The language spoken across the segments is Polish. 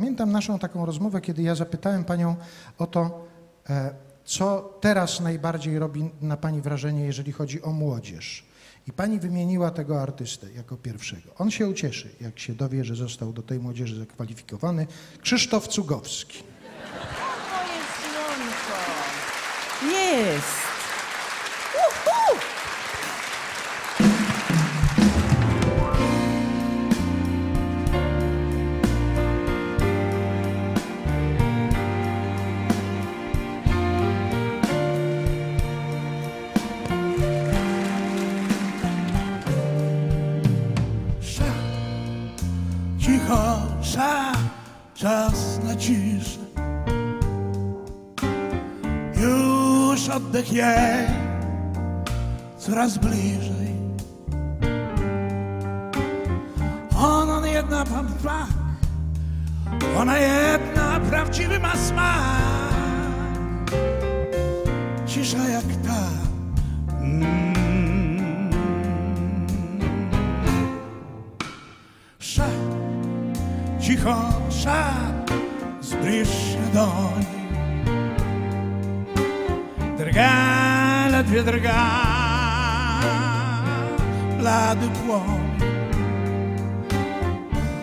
pamiętam naszą taką rozmowę, kiedy ja zapytałem panią o to, e, co teraz najbardziej robi na pani wrażenie, jeżeli chodzi o młodzież. I pani wymieniła tego artystę jako pierwszego. On się ucieszy, jak się dowie, że został do tej młodzieży zakwalifikowany. Krzysztof Cugowski. Moje słonko. Jest. Ciszę. Już oddech jej coraz bliżej. Ona jedna pan fach, ona jedna prawdziwy ma smak. Cisza jak ta. Mm. Sza, cicho, sza, zbliż się do niej. Drga, ledwie drga, blady płomień.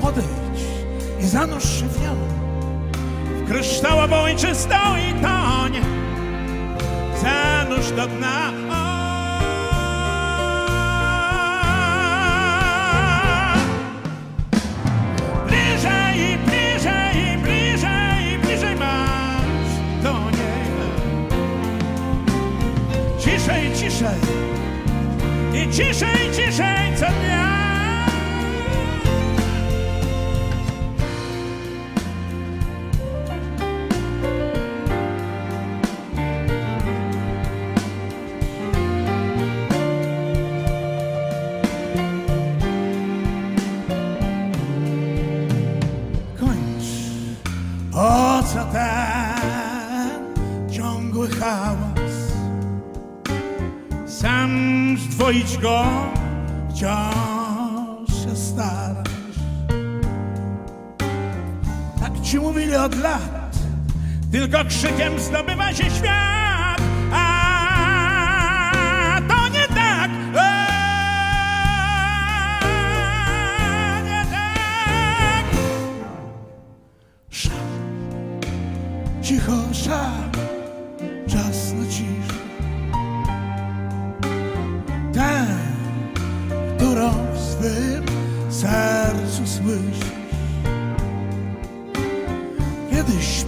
Podejdź i zanurz się w nią, w kryształową i i. Zanurz do dna. Ciszej, ciszej co dnia. kończ. Po co ten ciągły hałas? Sam zdwoić go wciąż się starasz. Tak ci mówili od lat, tylko krzykiem zdobywa się świat.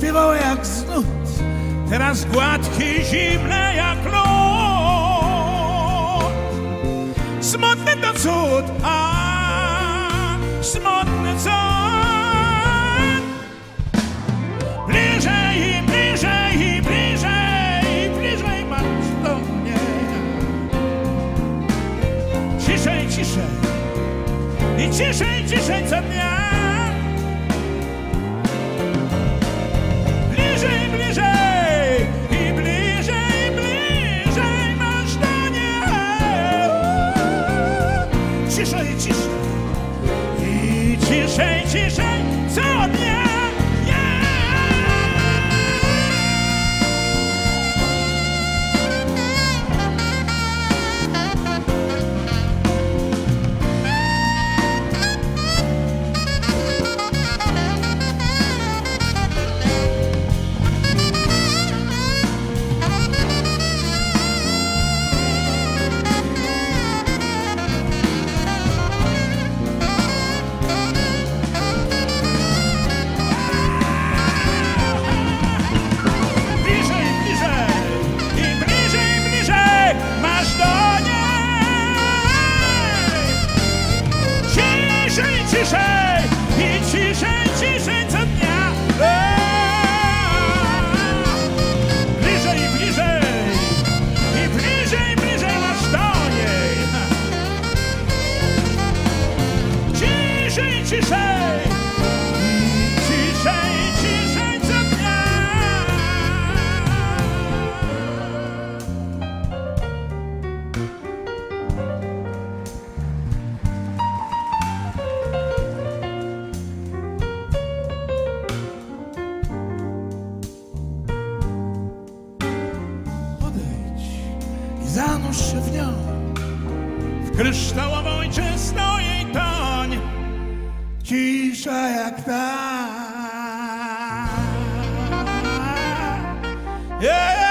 Śpiewała jak znud, teraz gładkie, zimne jak lód. Smutny to cud, a smutny cud. Bliżej i bliżej i bliżej bliżej masz do mnie. Ciszej, ciszej i ciszej, ciszej co dnia. Ciszej, zanurz się w nią. W kryształową i czystą jej toń, cisza jak ta. Yeah.